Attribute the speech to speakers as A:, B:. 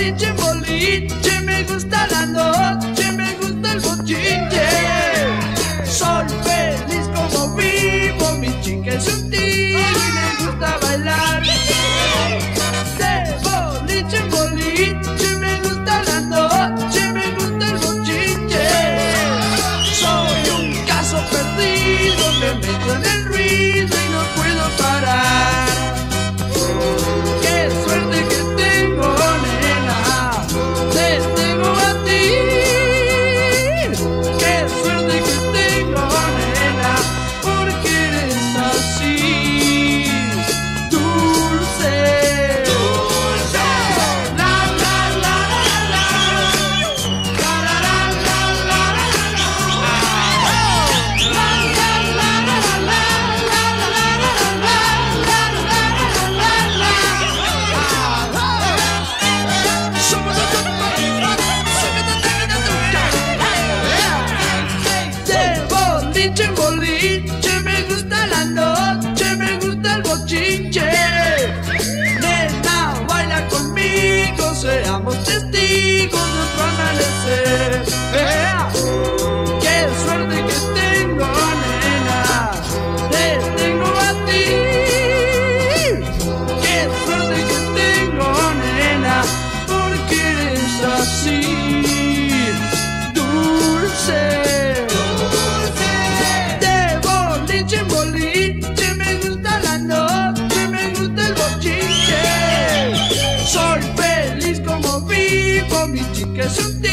A: DJ Molina. chinche. Nena, baila conmigo, seamos Cause someday